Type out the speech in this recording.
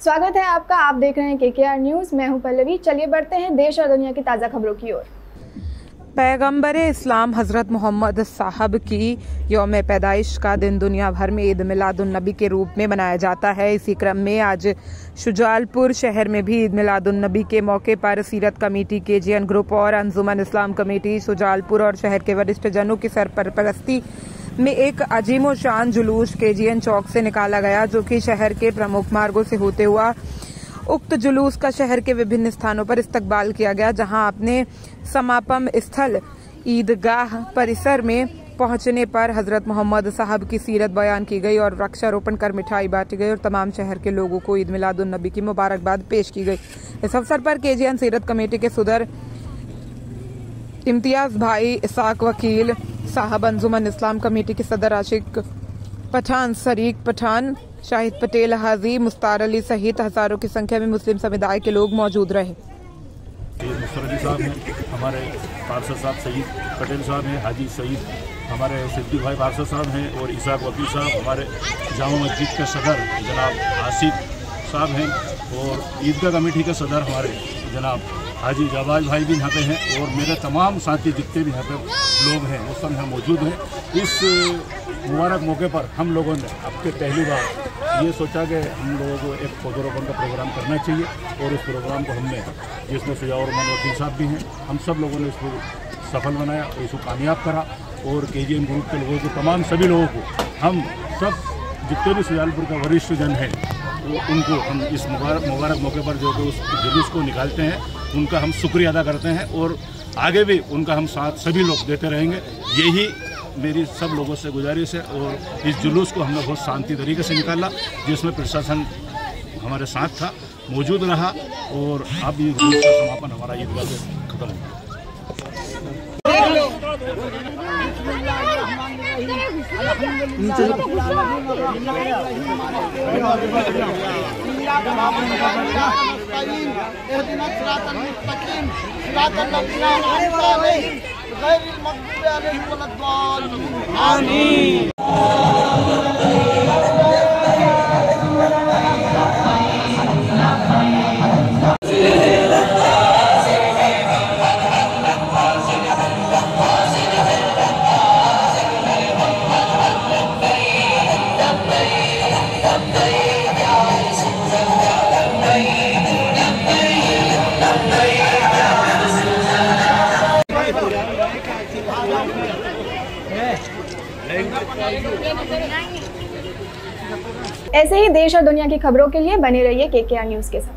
स्वागत है आपका। आप देख रहे हैं के न्यूज़। मैं हूँ पल्लवी। चलिए बढ़ते हैं देश और दुनिया की ताज़ा खबरों की ओर। पैगंबर इस्लाम हज़रत मोहम्मद साहब की योम पैदाइश का दिन दुनिया भर में ईद मिलादुलनबी के रूप में मनाया जाता है। इसी क्रम में आज शुजालपुर शहर में भी ईद मिलादुलनबी के मौके पर सीरत कमेटी के जी ग्रुप और अंजुमन इस्लाम कमेटी, शुजालपुर और शहर के वरिष्ठ जनों की सरपरस्ती में एक अजीम शान जुलूस केजीएन चौक से निकाला गया, जो कि शहर के प्रमुख मार्गों से होते हुआ उक्त जुलूस का शहर के विभिन्न स्थानों पर इस्तकबाल किया गया, जहाँ अपने समापन स्थल ईदगाह परिसर में पहुँचने पर हज़रत मोहम्मद साहब की सीरत बयान की गई और वृक्षारोपण कर मिठाई बांटी गई और तमाम शहर के लोगों को ईद मिलादुलनबी की मुबारकबाद पेश की गई। इस अवसर पर केजीएन सीरत कमेटी के सुदर इम्तियाज़ भाई इसाक वकील साहब अंजुमन इस्लाम कमेटी के सदर आशिक पठान, सरीक पठान, शाहिद पटेल, हाजी, मुस्तार अली सहित हज़ारों की संख्या में मुस्लिम समुदाय के लोग मौजूद रहे। मुस्तर साहब हैं, हमारे पार्षद साहब सईद पटेल साहब हैं, हाजी सईद, हमारे सिद्दीक भाई पार्षद साहब हैं और इसाक वकील साहब, हमारे जामा मस्जिद के सदर, जनाब आसिफ साहब हैं और ईदगाह कमेटी के सदर हमारे जनाब हाजी जवाज भाई भी यहाँ पे हैं और मेरे तमाम साथी जितने भी यहाँ पे लोग हैं वो सब यहाँ मौजूद हैं। इस मुबारक मौके पर हम लोगों ने अब के पहली बार ये सोचा कि हम लोगों को एक पौधरोपण का प्रोग्राम करना चाहिए और उस प्रोग्राम को हमने, जिसमें सुजाउर रहमान वकील साहब भी हैं, हम सब लोगों ने इसको सफल बनाया और इसको कामयाब करा और के जी एम ग्रुप के लोगों को, तमाम सभी लोगों को हम सब जितने भी सुजालपुर का वरिष्ठ जन है उनको हम इस मुबारक मुबारक मौके पर जो कि उस जुलूस को निकालते हैं, उनका हम शुक्रिया अदा करते हैं और आगे भी उनका हम साथ सभी लोग देते रहेंगे। यही मेरी सब लोगों से गुजारिश है और इस जुलूस को हमने बहुत शांति तरीके से निकाला, जिसमें प्रशासन हमारे साथ था, मौजूद रहा और अब ये जुलूस का समापन हमारा ईदगाह से खत्म। हुआ आमीन ऐसे ही देश और दुनिया की खबरों के लिए बने रहिए के न्यूज़ के साथ।